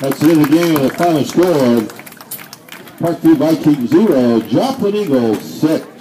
That's the end of the game. The final score: Parkview Vikings zero, Joplin Eagles six.